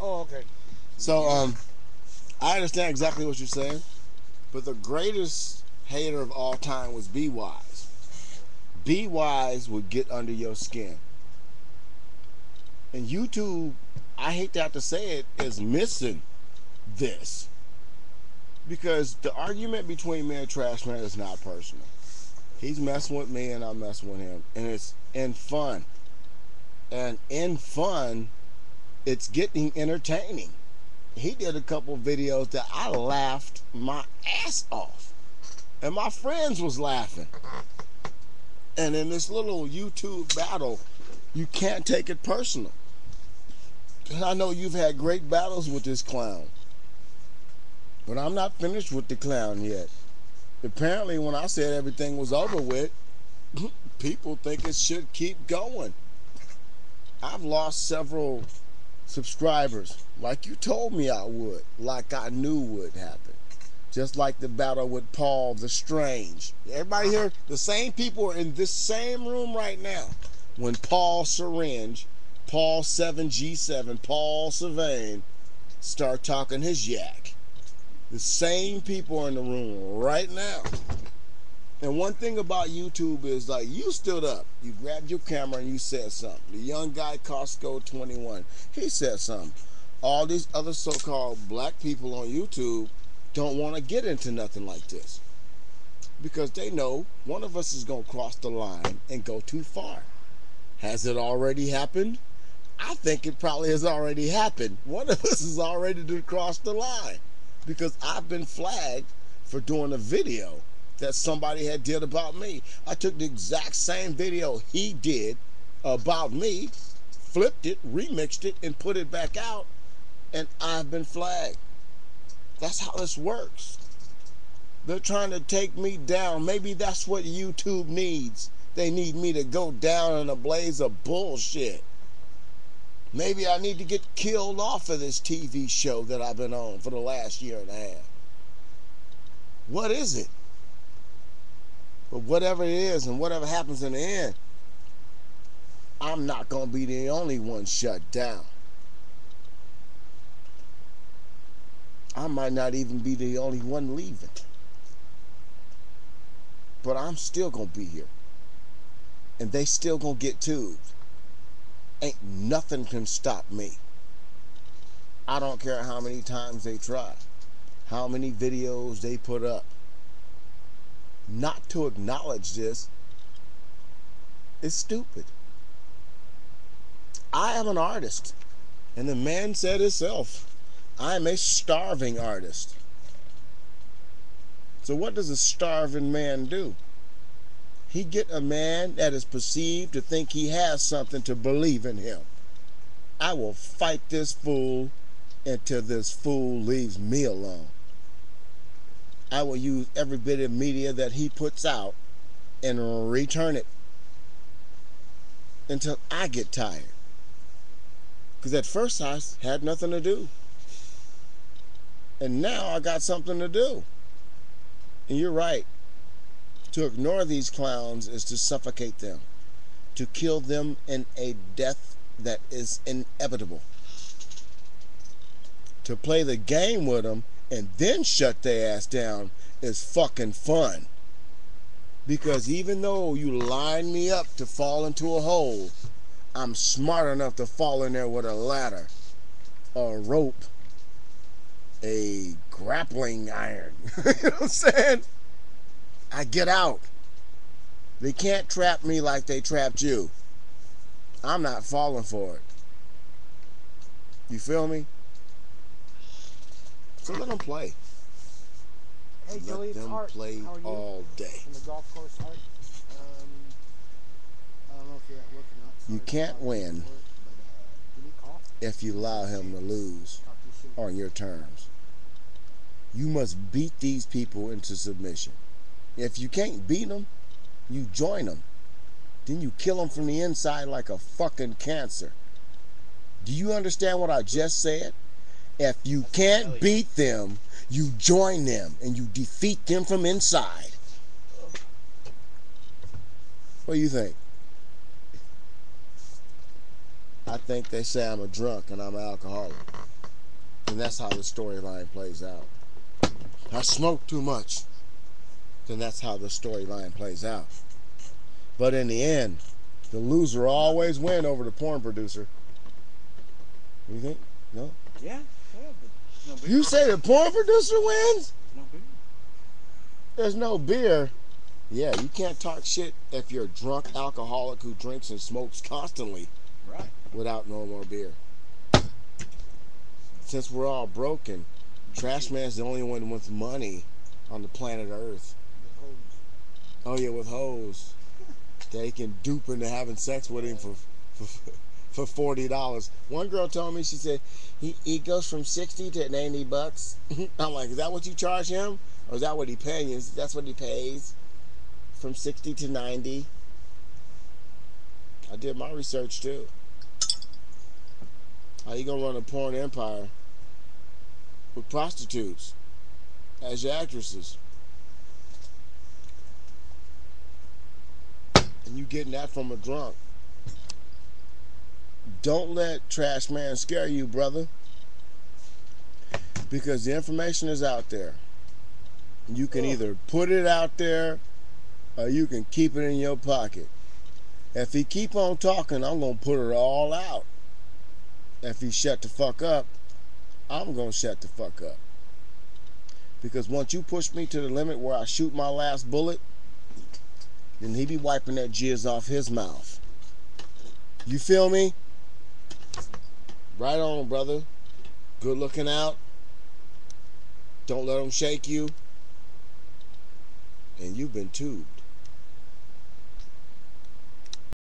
Oh, okay. So, um, I understand exactly what you're saying, but the greatest hater of all time was Be Wise. Be Wise would get under your skin. And YouTube, I hate to have to say it, is missing this. Because the argument between me and Trashman is not personal. He's messing with me and I'm messing with him. And it's in fun. And in fun, it's getting entertaining. He did a couple videos that I laughed my ass off. And my friends was laughing. And in this little YouTube battle, you can't take it personal. And I know you've had great battles with this clown. But I'm not finished with the clown yet. Apparently, when I said everything was over with, people think it should keep going. I've lost several subscribers, like you told me I would, like I knew would happen. Just like the battle with Paul the Strange. Everybody here, the same people are in this same room right now. When Paul Syringe, Paul 7G7, Paul Sylvain start talking his yak. The same people are in the room right now. And one thing about YouTube is like you stood up, you grabbed your camera and you said something. The young guy Costco 21, he said something. All these other so-called black people on YouTube don't want to get into nothing like this. Because they know one of us is going to cross the line and go too far. Has it already happened? I think it probably has already happened. One of us has already crossed the line. Because I've been flagged for doing a video that somebody had did about me. I took the exact same video he did about me, flipped it, remixed it, and put it back out, and I've been flagged. That's how this works. They're trying to take me down. Maybe that's what YouTube needs. They need me to go down in a blaze of bullshit. Maybe I need to get killed off of this TV show that I've been on for the last year and a half. What is it? But whatever it is and whatever happens in the end, I'm not going to be the only one shut down. I might not even be the only one leaving. But I'm still going to be here. And they still going to get tubed. Ain't nothing can stop me. I don't care how many times they try, how many videos they put up not to acknowledge this is stupid. I am an artist. And the man said himself, I am a starving artist. So what does a starving man do? He get a man that is perceived to think he has something to believe in him. I will fight this fool until this fool leaves me alone. I will use every bit of media that he puts out and return it until I get tired. Because at first I had nothing to do. And now I got something to do. And you're right. To ignore these clowns is to suffocate them, to kill them in a death that is inevitable. To play the game with them and then shut their ass down is fucking fun. Because even though you line me up to fall into a hole, I'm smart enough to fall in there with a ladder, a rope, a grappling iron. you know what I'm saying? I get out. They can't trap me like they trapped you. I'm not falling for it. You feel me? So let them play. Hey, let Joey, them Art. play How are you? all day. From the golf course, Art. Um, I don't know if you're at work or not. You can't win. work, but, uh, give me a call. if you allow him to lose to you on your terms. You must beat these people into submission. If you can't beat them, you join them. Then you kill them from the inside like a fucking cancer. Do you understand what I just said? If you can't beat them, you join them and you defeat them from inside. What do you think? I think they say I'm a drunk and I'm an alcoholic. And that's how the storyline plays out. I smoke too much. Then that's how the storyline plays out. But in the end, the loser always win over the porn producer. What do You think? No? Yeah, no. You say the porn producer wins? no beer. There's no beer. Yeah, you can't talk shit if you're a drunk alcoholic who drinks and smokes constantly Right. without no more beer. Since we're all broken, Trash Man's the only one with money on the planet Earth. Oh yeah, with hoes. That he can dupe into having sex with him for for, for forty dollars. One girl told me she said he, he goes from sixty to ninety bucks. I'm like, is that what you charge him, or is that what he pays? That's what he pays, from sixty to ninety. I did my research too. How you gonna run a porn empire with prostitutes as your actresses? and you getting that from a drunk. Don't let trash man scare you, brother. Because the information is out there. You can either put it out there or you can keep it in your pocket. If he keep on talking, I'm gonna put it all out. If he shut the fuck up, I'm gonna shut the fuck up. Because once you push me to the limit where I shoot my last bullet, then he be wiping that jizz off his mouth. You feel me? Right on, brother. Good looking out. Don't let them shake you. And you've been tubed.